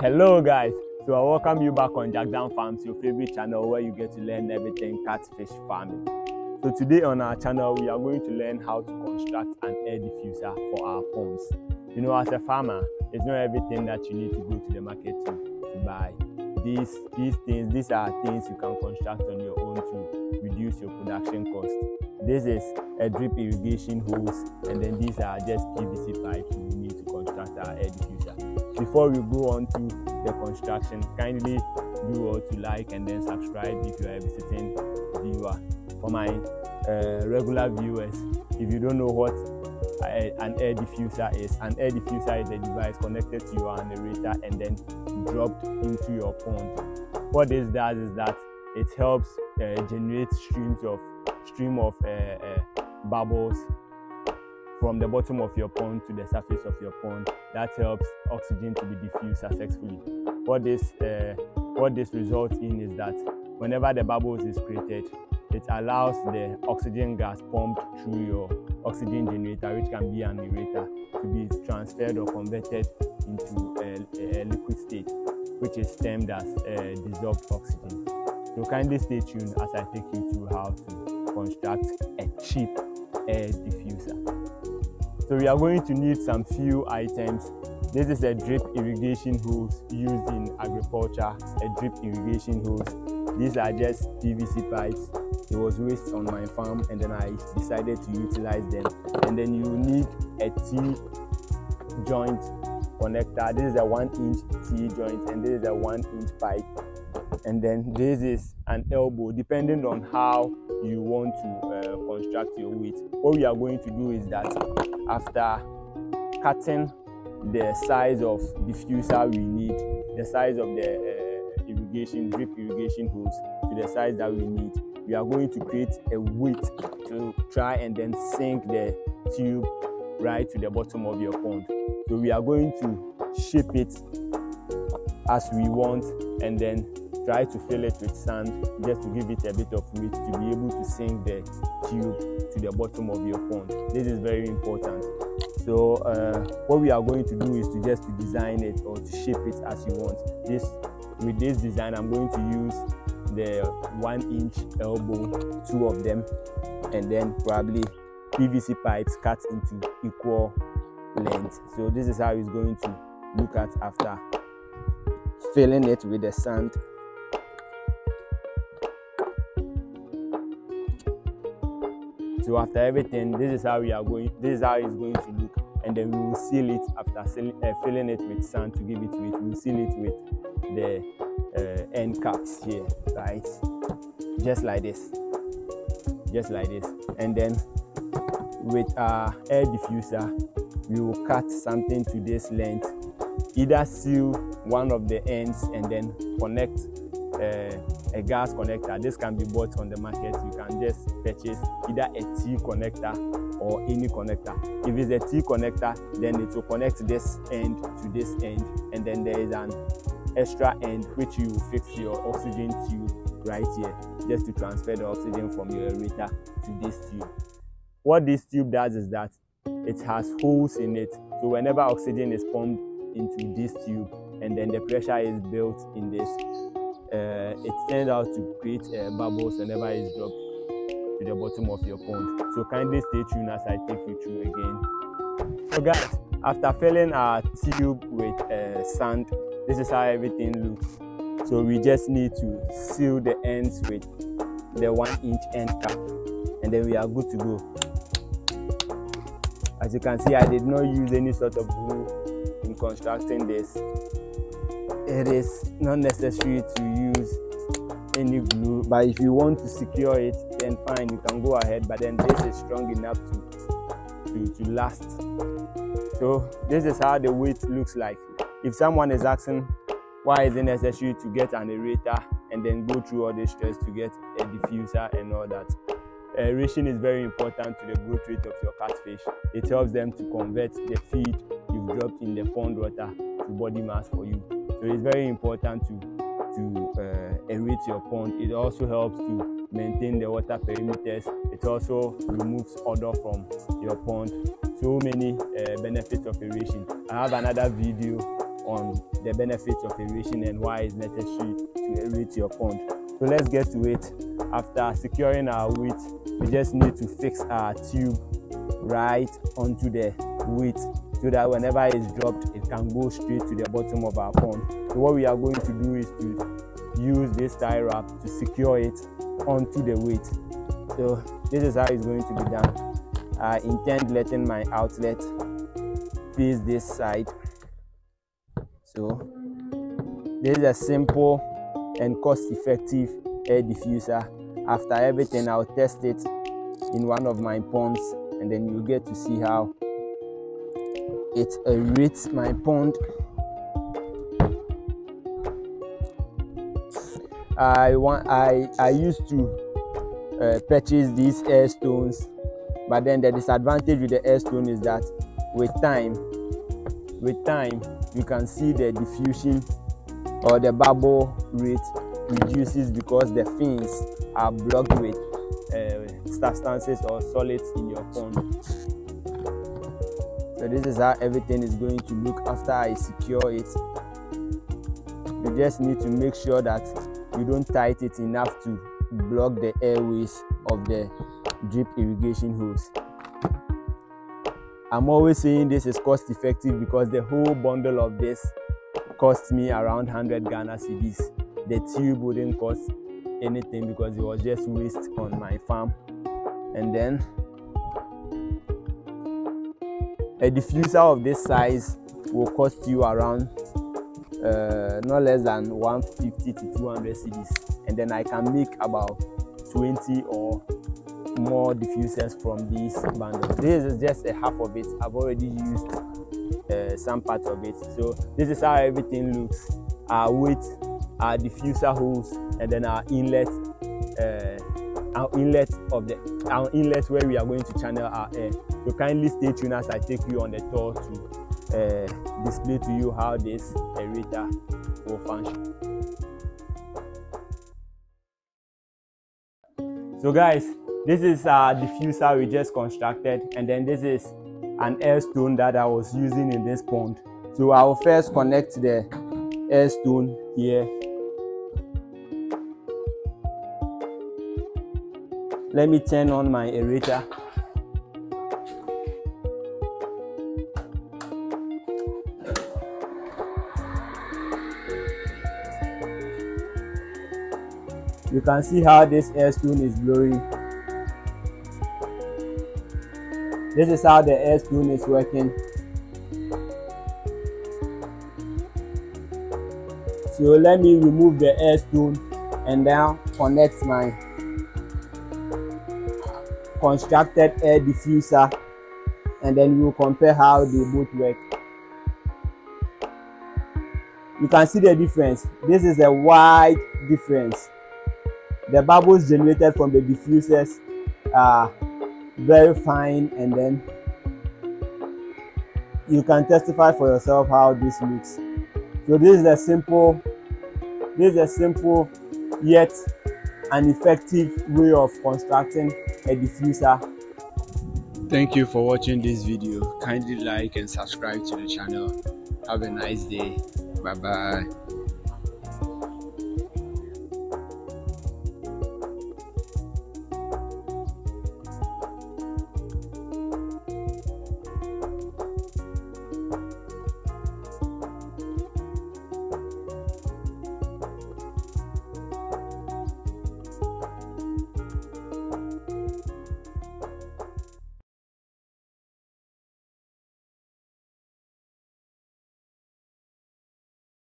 Hello guys, so I welcome you back on Jackdown Farms, your favorite channel where you get to learn everything catfish farming. So today on our channel, we are going to learn how to construct an air diffuser for our ponds. You know, as a farmer, it's not everything that you need to go to the market to, to buy. These, these things, these are things you can construct on your own to reduce your production cost. This is a drip irrigation hose and then these are just PVC pipes we need to construct our air diffuser. Before we go on to the construction kindly do all to like and then subscribe if you are a visiting viewer. For my uh, regular viewers if you don't know what an air diffuser is an air diffuser is a device connected to your aerator and then dropped into your pond. What this does is that it helps uh, generate streams of stream of uh, bubbles from the bottom of your pond to the surface of your pond. That helps oxygen to be diffused successfully. What this, uh, what this results in is that whenever the bubbles is created, it allows the oxygen gas pumped through your oxygen generator, which can be an aerator, to be transferred or converted into a, a liquid state, which is termed as uh, dissolved oxygen. So kindly stay tuned as I take you through how to construct a cheap air diffuser. So we are going to need some few items. This is a drip irrigation hose used in agriculture, a drip irrigation hose. These are just PVC pipes. It was waste on my farm and then I decided to utilize them. And then you need a T joint connector. This is a one inch T joint and this is a one inch pipe. And then this is an elbow depending on how you want to uh, construct your weight. What we are going to do is that after cutting the size of diffuser we need, the size of the uh, irrigation, drip irrigation hose to the size that we need, we are going to create a weight to try and then sink the tube right to the bottom of your pond. So we are going to shape it as we want and then try to fill it with sand just to give it a bit of weight to be able to sink the tube to the bottom of your pond. This is very important. So uh, what we are going to do is to just to design it or to shape it as you want. This with this design, I'm going to use the one inch elbow, two of them, and then probably PVC pipes cut into equal length. So this is how it's going to look at after filling it with the sand so after everything this is how we are going this is how it's going to look. And then we will seal it after sealing, uh, filling it with sand to give it to weight we'll seal it with the uh, end caps here right? Just like this. Just like this. And then with our air diffuser we will cut something to this length either seal one of the ends and then connect uh, a gas connector. This can be bought on the market. You can just purchase either a t connector or any connector. If it's a t connector then it will connect this end to this end and then there is an extra end which you fix your oxygen tube right here just to transfer the oxygen from your aerator to this tube. What this tube does is that it has holes in it. So whenever oxygen is pumped into this tube and then the pressure is built in this uh, it tends out to create uh, bubbles whenever it's dropped to the bottom of your pond. So kindly stay tuned as I take you through again. So guys, after filling our tube with uh, sand, this is how everything looks. So we just need to seal the ends with the one inch end cap and then we are good to go. As you can see, I did not use any sort of glue in constructing this it is not necessary to use any glue but if you want to secure it then fine you can go ahead but then this is strong enough to to, to last. So this is how the weight looks like. If someone is asking why is it necessary to get an aerator and then go through all this stress to get a diffuser and all that aeration is very important to the growth rate of your catfish. It helps them to convert the feed you've dropped in the pond water to body mass for you so it's very important to to uh, aerate your pond. It also helps to maintain the water perimeters. It also removes odor from your pond. So many uh, benefits of aeration. I have another video on the benefits of aeration and why it's necessary to aerate your pond. So let's get to it. After securing our weight, we just need to fix our tube right onto the weight so that whenever it's dropped, it can go straight to the bottom of our pond. So what we are going to do is to use this tie wrap to secure it onto the weight. So this is how it's going to be done. I intend letting my outlet face this side. So this is a simple and cost-effective air diffuser. After everything, I'll test it in one of my ponds and then you'll get to see how it aerates my pond. I want I I used to uh, purchase these air stones, but then the disadvantage with the air stone is that with time, with time you can see the diffusion or the bubble rate reduces because the fins are blocked with uh, substances or solids in your pond. So this is how everything is going to look after I secure it. You just need to make sure that you don't tight it enough to block the airways of the drip irrigation hose. I'm always saying this is cost effective because the whole bundle of this cost me around 100 Ghana cedis. The tube wouldn't cost anything because it was just waste on my farm. And then a diffuser of this size will cost you around uh, not less than 150 to 200 cedis and then I can make about 20 or more diffusers from these bundles. This is just a half of it. I've already used uh, some part of it. So this is how everything looks. Our weight, our diffuser holes, and then our inlet, uh, our inlet of the our inlet where we are going to channel our air. So kindly stay tuned as I take you on the tour to uh, display to you how this aerator will function. So guys, this is our diffuser we just constructed and then this is an air stone that I was using in this pond. So I will first connect the air stone here. Let me turn on my aerator. You can see how this air stone is blowing. This is how the air stone is working. So let me remove the air stone and now connect my constructed air diffuser and then we'll compare how they both work. You can see the difference. This is a wide difference. The bubbles generated from the diffusers are uh, very fine and then you can testify for yourself how this looks. So this is a simple this is a simple yet an effective way of constructing a diffuser. Thank you for watching this video. Kindly like and subscribe to the channel. Have a nice day. Bye bye